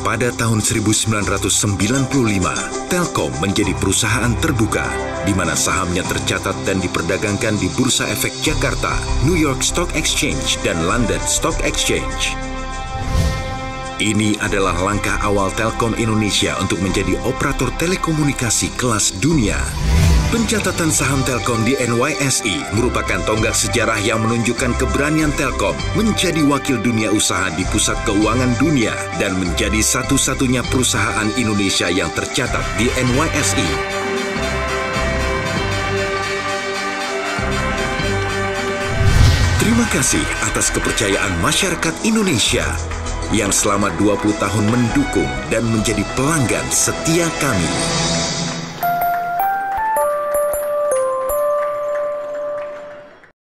Pada tahun 1995, Telkom menjadi perusahaan terbuka di mana sahamnya tercatat dan diperdagangkan di Bursa Efek Jakarta, New York Stock Exchange, dan London Stock Exchange. Ini adalah langkah awal Telkom Indonesia untuk menjadi operator telekomunikasi kelas dunia. Pencatatan saham Telkom di NYSE merupakan tonggak sejarah yang menunjukkan keberanian Telkom menjadi wakil dunia usaha di pusat keuangan dunia dan menjadi satu-satunya perusahaan Indonesia yang tercatat di NYSE. Terima kasih atas kepercayaan masyarakat Indonesia yang selama 20 tahun mendukung dan menjadi pelanggan setia kami.